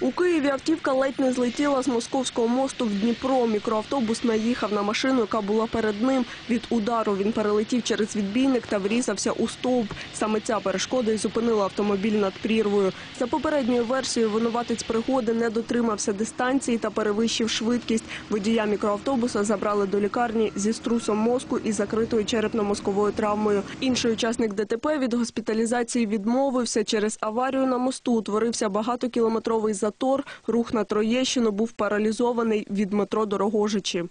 У Києві автівка ледь не злетіла з московського мосту в Дніпро. Мікроавтобус наїхав на машину, яка була перед ним. Від удару він перелетів через відбійник та врізався у стовп. Саме ця перешкода і зупинила автомобіль над прірвою. За попередньою версією, винуватець пригоди не дотримався дистанції та перевищив швидкість. Водія мікроавтобуса забрали до лікарні зі струсом мозку і закритою черепно-мозковою травмою. Інший учасник ДТП від госпіталізації відмовився. Через аварію на мосту утворився багатокілометровий затор. Рух на Троєщину був паралізований від метро до Рогожичі.